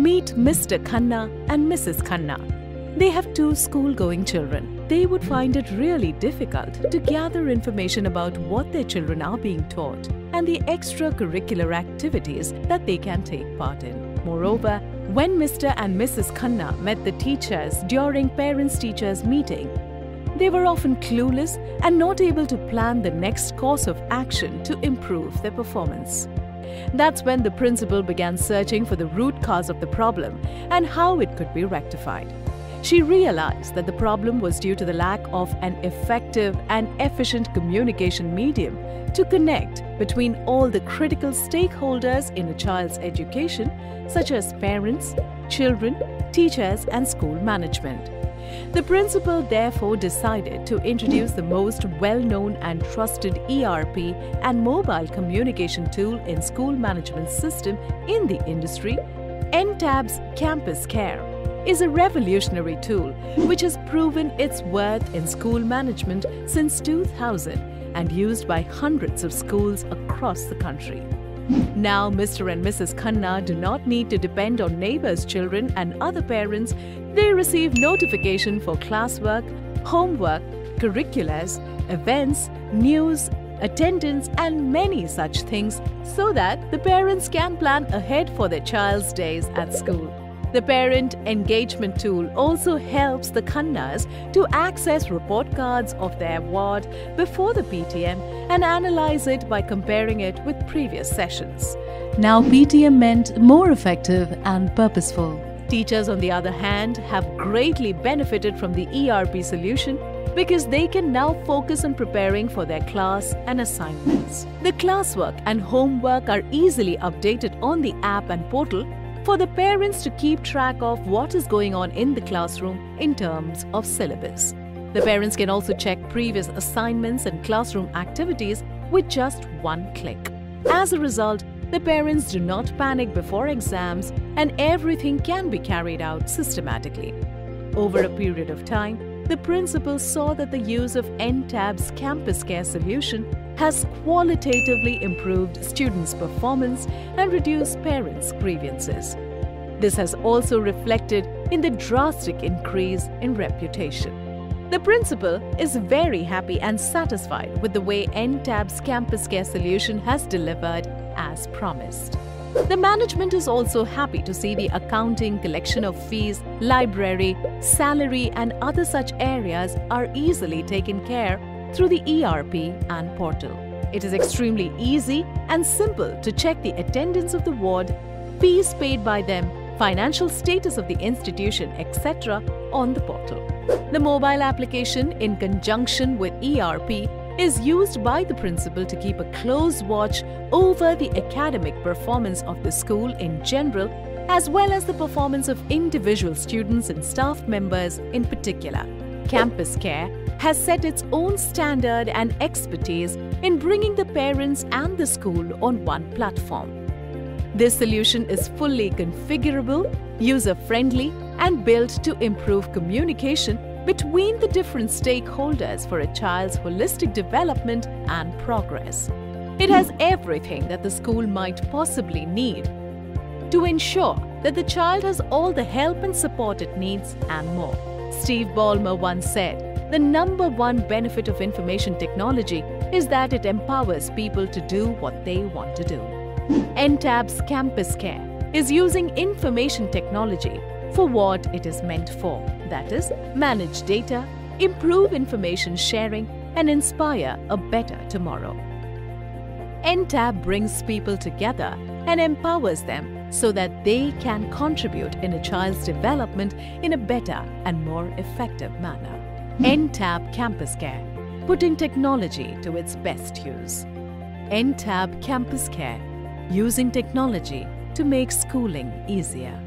Meet Mr. Khanna and Mrs. Khanna. They have two school going children. They would find it really difficult to gather information about what their children are being taught and the extracurricular activities that they can take part in. Moreover, when Mr. and Mrs. Khanna met the teachers during parents teachers meeting, they were often clueless and not able to plan the next course of action to improve their performance. That's when the principal began searching for the root cause of the problem and how it could be rectified. She realized that the problem was due to the lack of an effective and efficient communication medium to connect between all the critical stakeholders in a child's education, such as parents, children, teachers, and school management. The principal therefore decided to introduce the most well-known and trusted ERP and mobile communication tool in school management system in the industry, Entab's Campus Care is a revolutionary tool which has proven its worth in school management since 2000 and used by hundreds of schools across the country. Now, Mr. and Mrs. Khanna do not need to depend on neighbors' children and other parents. They receive notification for classwork, homework, curriculars, events, news, attendance, and many such things so that the parents can plan ahead for their child's days at school. The parent engagement tool also helps the Khannas to access report cards of their ward before the PTM and analyze it by comparing it with previous sessions. Now, PTM meant more effective and purposeful. Teachers, on the other hand, have greatly benefited from the ERP solution because they can now focus on preparing for their class and assignments. The classwork and homework are easily updated on the app and portal for the parents to keep track of what is going on in the classroom in terms of syllabus. The parents can also check previous assignments and classroom activities with just one click. As a result, the parents do not panic before exams and everything can be carried out systematically. Over a period of time, the principal saw that the use of Entab's Campus Care solution has qualitatively improved students' performance and reduced parents' grievances. This has also reflected in the drastic increase in reputation. The principal is very happy and satisfied with the way Entab's Campus Care solution has delivered as promised. The management is also happy to see the accounting, collection of fees, library, salary and other such areas are easily taken care through the ERP and portal. It is extremely easy and simple to check the attendance of the ward, fees paid by them, financial status of the institution, etc. on the portal. The mobile application, in conjunction with ERP, is used by the principal to keep a close watch over the academic performance of the school in general as well as the performance of individual students and staff members in particular. Campus Care has set its own standard and expertise in bringing the parents and the school on one platform. This solution is fully configurable, user-friendly and built to improve communication between the different stakeholders for a child's holistic development and progress. It has everything that the school might possibly need to ensure that the child has all the help and support it needs and more. Steve Ballmer once said, the number one benefit of information technology is that it empowers people to do what they want to do. Entab's Campus Care is using information technology for what it is meant for, that is, manage data, improve information sharing, and inspire a better tomorrow. Entab brings people together and empowers them so that they can contribute in a child's development in a better and more effective manner. Entab Campus Care, putting technology to its best use. Entab Campus Care, using technology to make schooling easier.